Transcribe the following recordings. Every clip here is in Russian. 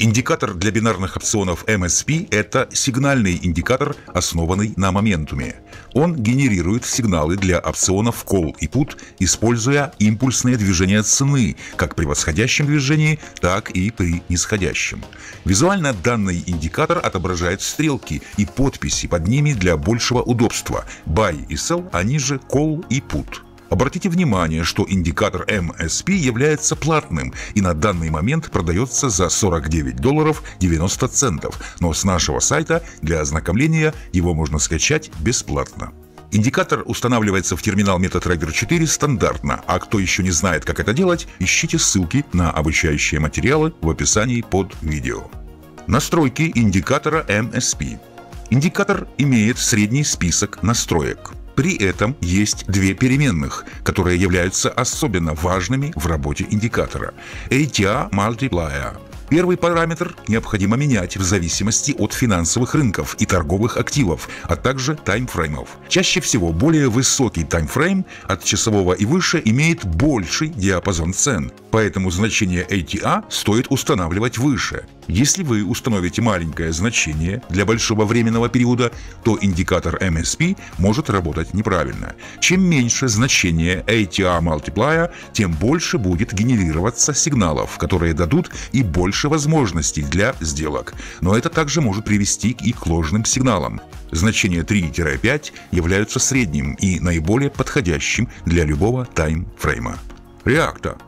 Индикатор для бинарных опционов MSP – это сигнальный индикатор, основанный на моментуме. Он генерирует сигналы для опционов call и put, используя импульсные движения цены, как при восходящем движении, так и при нисходящем. Визуально данный индикатор отображает стрелки и подписи под ними для большего удобства – buy и sell, они же call и put. Обратите внимание, что индикатор MSP является платным и на данный момент продается за 49 долларов 90 центов, но с нашего сайта для ознакомления его можно скачать бесплатно. Индикатор устанавливается в терминал MetaTrader 4 стандартно, а кто еще не знает, как это делать, ищите ссылки на обучающие материалы в описании под видео. Настройки индикатора MSP. Индикатор имеет средний список настроек. При этом есть две переменных, которые являются особенно важными в работе индикатора. ATR Multiplier Первый параметр необходимо менять в зависимости от финансовых рынков и торговых активов, а также таймфреймов. Чаще всего более высокий таймфрейм от часового и выше имеет больший диапазон цен, поэтому значение ATA стоит устанавливать выше. Если вы установите маленькое значение для большого временного периода, то индикатор MSP может работать неправильно. Чем меньше значение ATR Multiplier, тем больше будет генерироваться сигналов, которые дадут и больше возможностей для сделок. Но это также может привести к ложным сигналам. Значения 3-5 являются средним и наиболее подходящим для любого таймфрейма. Реактор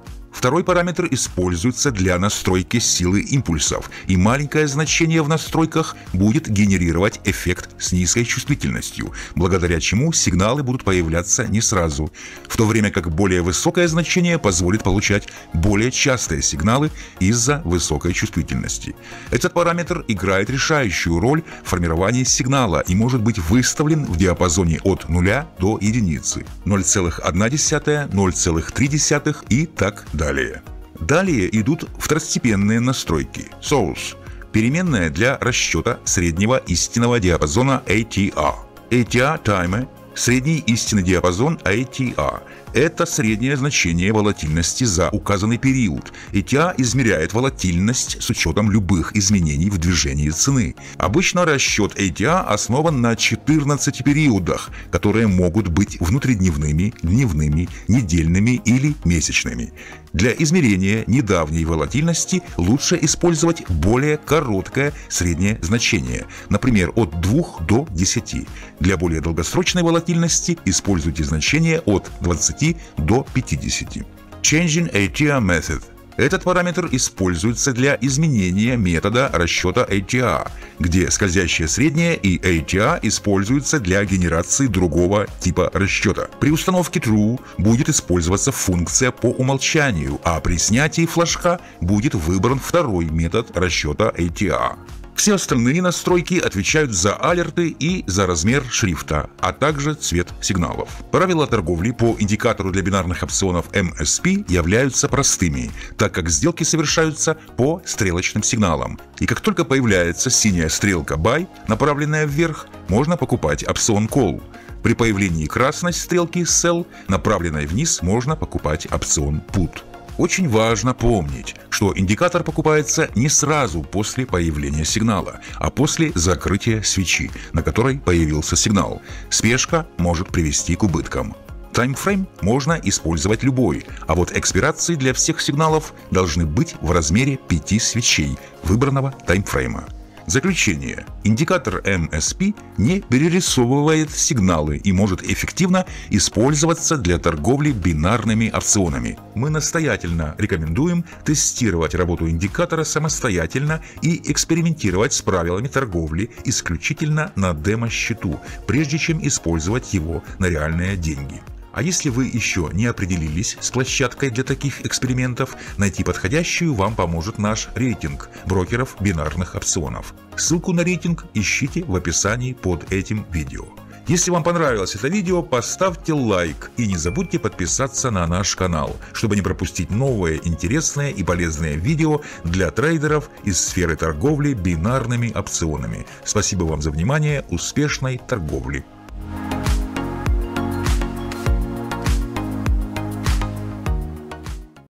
Второй параметр используется для настройки силы импульсов, и маленькое значение в настройках будет генерировать эффект с низкой чувствительностью, благодаря чему сигналы будут появляться не сразу, в то время как более высокое значение позволит получать более частые сигналы из-за высокой чувствительности. Этот параметр играет решающую роль в формировании сигнала и может быть выставлен в диапазоне от 0 до единицы, 0,1, 0,3 и так далее далее. Далее идут второстепенные настройки Source – переменная для расчета среднего истинного диапазона ATR. ATR Timer – средний истинный диапазон ATR это среднее значение волатильности за указанный период. ETA измеряет волатильность с учетом любых изменений в движении цены. Обычно расчет ETA основан на 14 периодах, которые могут быть внутридневными, дневными, недельными или месячными. Для измерения недавней волатильности лучше использовать более короткое среднее значение, например, от 2 до 10. Для более долгосрочной волатильности используйте значение от 20 20 до 50. Changing ATR Method этот параметр используется для изменения метода расчета ATR, где скользящее среднее и ATR используются для генерации другого типа расчета. При установке True будет использоваться функция по умолчанию, а при снятии флажка будет выбран второй метод расчета ATR. Все остальные настройки отвечают за алерты и за размер шрифта, а также цвет сигналов. Правила торговли по индикатору для бинарных опционов MSP являются простыми, так как сделки совершаются по стрелочным сигналам. И как только появляется синяя стрелка Buy, направленная вверх, можно покупать опцион Call. При появлении красной стрелки Sell, направленной вниз, можно покупать опцион Put. Очень важно помнить, что индикатор покупается не сразу после появления сигнала, а после закрытия свечи, на которой появился сигнал. Спешка может привести к убыткам. Таймфрейм можно использовать любой, а вот экспирации для всех сигналов должны быть в размере 5 свечей выбранного таймфрейма. Заключение. Индикатор MSP не перерисовывает сигналы и может эффективно использоваться для торговли бинарными опционами. Мы настоятельно рекомендуем тестировать работу индикатора самостоятельно и экспериментировать с правилами торговли исключительно на демо-счету, прежде чем использовать его на реальные деньги. А если вы еще не определились с площадкой для таких экспериментов, найти подходящую вам поможет наш рейтинг брокеров бинарных опционов. Ссылку на рейтинг ищите в описании под этим видео. Если вам понравилось это видео, поставьте лайк и не забудьте подписаться на наш канал, чтобы не пропустить новые интересные и полезные видео для трейдеров из сферы торговли бинарными опционами. Спасибо вам за внимание, успешной торговли!